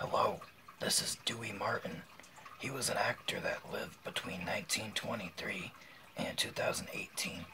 Hello, this is Dewey Martin. He was an actor that lived between 1923 and 2018.